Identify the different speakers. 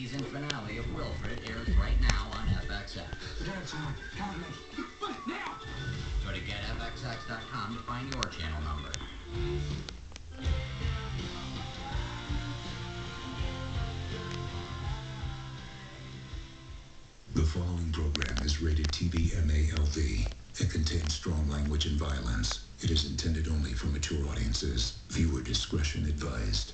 Speaker 1: season finale of Wilfred airs right now on FXX.
Speaker 2: That's on. Count me. Now!
Speaker 1: Go to getfxx.com to find your channel number.
Speaker 3: The following program is rated TV MALV. It contains strong language and violence. It is intended only for mature audiences. Viewer discretion advised.